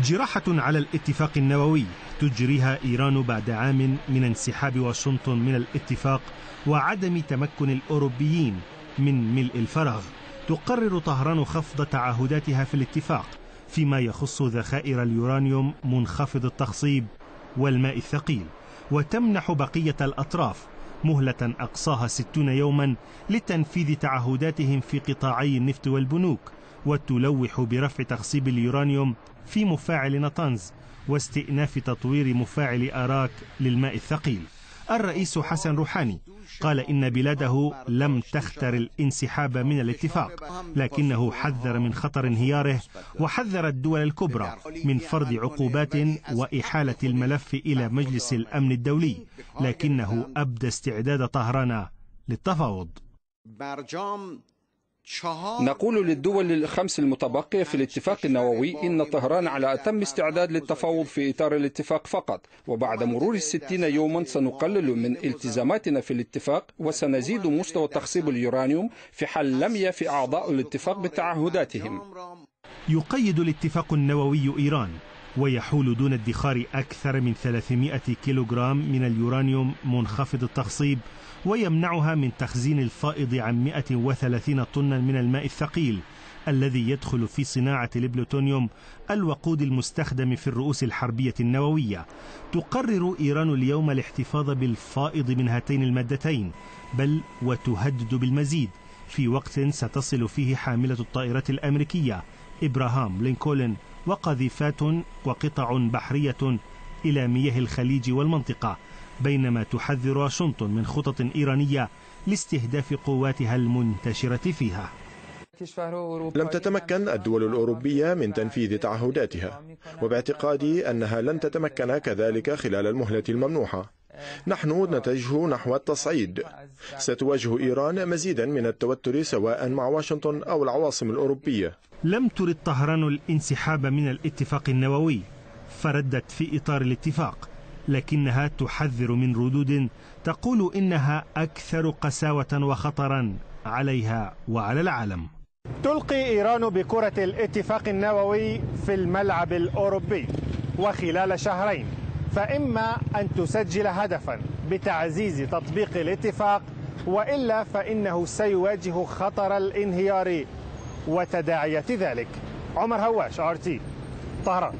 جراحة على الاتفاق النووي تجريها إيران بعد عام من انسحاب واشنطن من الاتفاق وعدم تمكن الأوروبيين من ملء الفراغ. تقرر طهران خفض تعهداتها في الاتفاق فيما يخص ذخائر اليورانيوم منخفض التخصيب والماء الثقيل وتمنح بقية الأطراف مهلة أقصاها ستون يوما لتنفيذ تعهداتهم في قطاعي النفط والبنوك وتلوح برفع تخصيب اليورانيوم في مفاعل نطنز واستئناف تطوير مفاعل أراك للماء الثقيل. الرئيس حسن روحاني. قال إن بلاده لم تختر الانسحاب من الاتفاق لكنه حذر من خطر انهياره وحذر الدول الكبرى من فرض عقوبات وإحالة الملف إلى مجلس الأمن الدولي لكنه أبدى استعداد طهران للتفاوض. نقول للدول الخمس المتبقية في الاتفاق النووي إن طهران على أتم استعداد للتفاوض في إطار الاتفاق فقط. وبعد مرور الستين يوما سنقلل من التزاماتنا في الاتفاق وسنزيد مستوى تخصيب اليورانيوم في حال لم يفي أعضاء الاتفاق بتعهداتهم. يقيد الاتفاق النووي إيران ويحول دون ادخار أكثر من 300 كيلوغرام من اليورانيوم منخفض التخصيب ويمنعها من تخزين الفائض عن 130 طنا من الماء الثقيل الذي يدخل في صناعة البلوتونيوم الوقود المستخدم في الرؤوس الحربية النووية. تقرر إيران اليوم الاحتفاظ بالفائض من هاتين المادتين بل وتهدد بالمزيد. في وقت ستصل فيه حاملة الطائرات الأمريكية إبراهام لينكولن. وقذيفات وقطع بحرية إلى مياه الخليج والمنطقة بينما تحذر واشنطن من خطط إيرانية لاستهداف قواتها المنتشرة فيها. لم تتمكن الدول الأوروبية من تنفيذ تعهداتها وباعتقادي أنها لن تتمكن كذلك خلال المهلة الممنوحة. نحن نتجه نحو التصعيد. ستواجه إيران مزيدا من التوتر سواء مع واشنطن أو العواصم الأوروبية. لم ترد طهران الانسحاب من الاتفاق النووي. فردت في إطار الاتفاق لكنها تحذر من ردود تقول إنها أكثر قساوة وخطرا عليها وعلى العالم. تلقي إيران بكرة الاتفاق النووي في الملعب الأوروبي وخلال شهرين. فإما أن تسجل هدفا بتعزيز تطبيق الاتفاق وإلا فإنه سيواجه خطر الانهيار وتداعيات ذلك. عمر هواش تي. طهران.